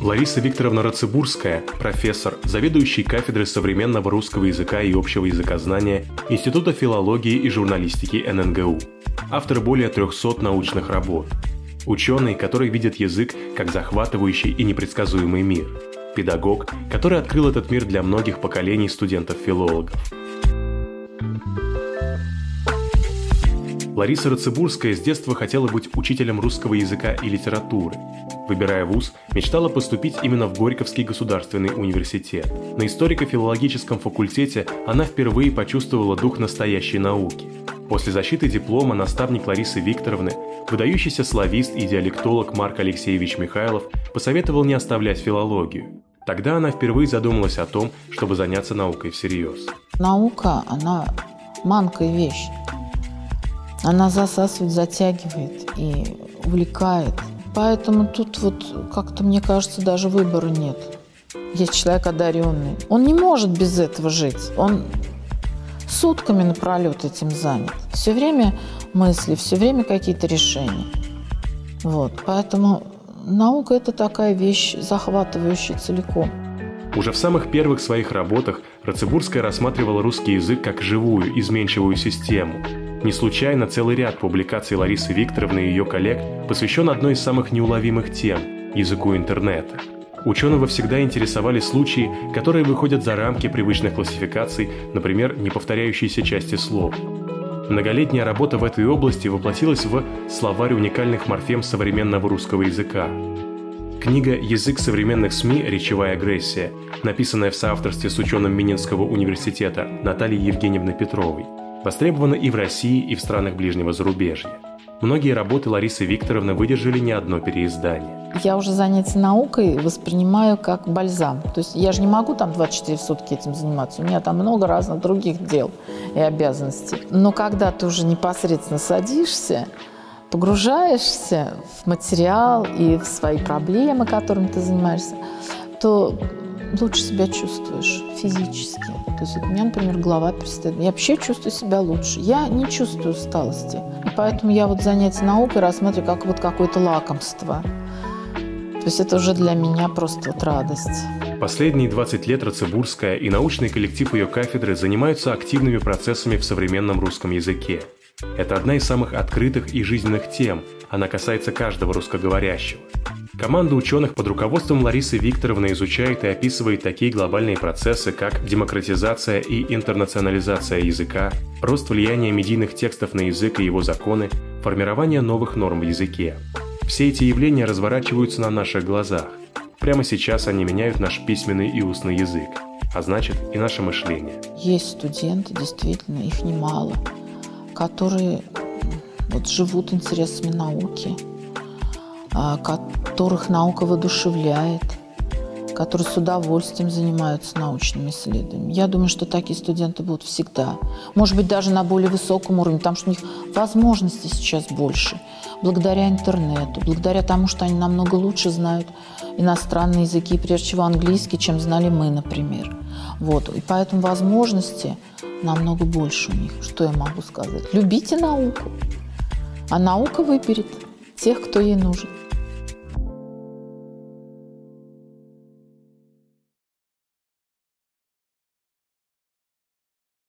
Лариса Викторовна Рацебурская, профессор, заведующий кафедрой современного русского языка и общего языкознания Института филологии и журналистики ННГУ. Автор более 300 научных работ. Ученый, который видит язык как захватывающий и непредсказуемый мир. Педагог, который открыл этот мир для многих поколений студентов-филологов. Лариса Рацебурская с детства хотела быть учителем русского языка и литературы. Выбирая вуз, мечтала поступить именно в Горьковский государственный университет. На историко-филологическом факультете она впервые почувствовала дух настоящей науки. После защиты диплома наставник Ларисы Викторовны, выдающийся славист и диалектолог Марк Алексеевич Михайлов, посоветовал не оставлять филологию. Тогда она впервые задумалась о том, чтобы заняться наукой всерьез. Наука, она манкая вещь. Она засасывает, затягивает и увлекает. Поэтому тут вот как-то, мне кажется, даже выбора нет. Есть человек одаренный. Он не может без этого жить. Он сутками напролет этим занят. Все время мысли, все время какие-то решения. Вот. Поэтому наука – это такая вещь, захватывающая целиком. Уже в самых первых своих работах Рацебурская рассматривала русский язык как живую, изменчивую систему – не случайно целый ряд публикаций Ларисы Викторовны и ее коллег посвящен одной из самых неуловимых тем – языку интернета. Ученого всегда интересовали случаи, которые выходят за рамки привычных классификаций, например, неповторяющиеся части слов. Многолетняя работа в этой области воплотилась в «Словарь уникальных морфем современного русского языка». Книга «Язык современных СМИ. Речевая агрессия», написанная в соавторстве с ученым Мининского университета Натальей Евгеньевной Петровой – Востребована и в России, и в странах ближнего зарубежья. Многие работы Ларисы Викторовны выдержали не одно переиздание. Я уже занятие наукой воспринимаю как бальзам. То есть я же не могу там 24 сутки этим заниматься. У меня там много разных других дел и обязанностей. Но когда ты уже непосредственно садишься, погружаешься в материал и в свои проблемы, которыми ты занимаешься, то лучше себя чувствуешь физически. То есть у меня, например, голова перестает. Я вообще чувствую себя лучше. Я не чувствую усталости. И поэтому я вот занятие наукой рассматриваю как вот какое-то лакомство. То есть это уже для меня просто вот радость. Последние 20 лет Рацебурская и научный коллектив ее кафедры занимаются активными процессами в современном русском языке. Это одна из самых открытых и жизненных тем. Она касается каждого русскоговорящего. Команда ученых под руководством Ларисы Викторовны изучает и описывает такие глобальные процессы, как демократизация и интернационализация языка, рост влияния медийных текстов на язык и его законы, формирование новых норм в языке. Все эти явления разворачиваются на наших глазах. Прямо сейчас они меняют наш письменный и устный язык, а значит и наше мышление. Есть студенты, действительно, их немало, которые вот живут интересами науки, а, которых наука воодушевляет, которые с удовольствием занимаются научными исследованиями. Я думаю, что такие студенты будут всегда. Может быть, даже на более высоком уровне, потому что у них возможностей сейчас больше. Благодаря интернету, благодаря тому, что они намного лучше знают иностранные языки, прежде всего английский, чем знали мы, например. Вот. И поэтому возможности намного больше у них. Что я могу сказать? Любите науку, а наука выберет тех, кто ей нужен.